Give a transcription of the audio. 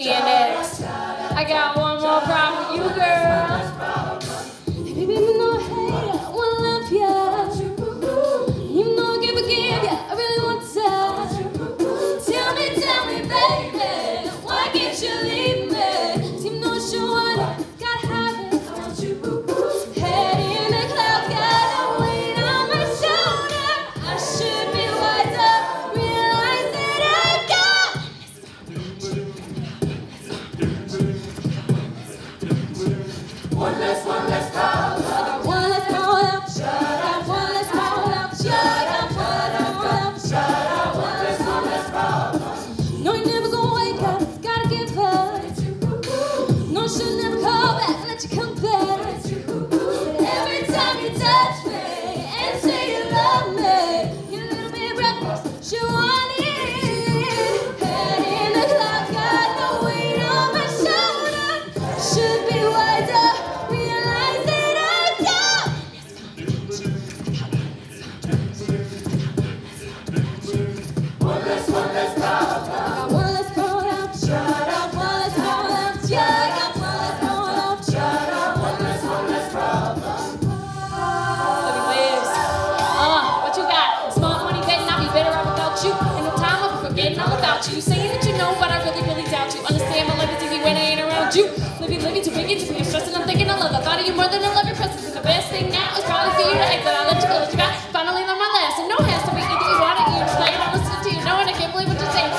天嘞 you. Saying that you know, but I really, really doubt you. Understand my life is easy when I ain't around you. Living, living, to too big, too big, stressing. I'm thinking I love. I thought of you more than I love your presence. And the best thing now is probably for you to exit. I let you go, let you back. Finally, learn my lesson. No hands to be anything you want to eat. Like, I'm listening to you. No, one, I can't believe what you're saying.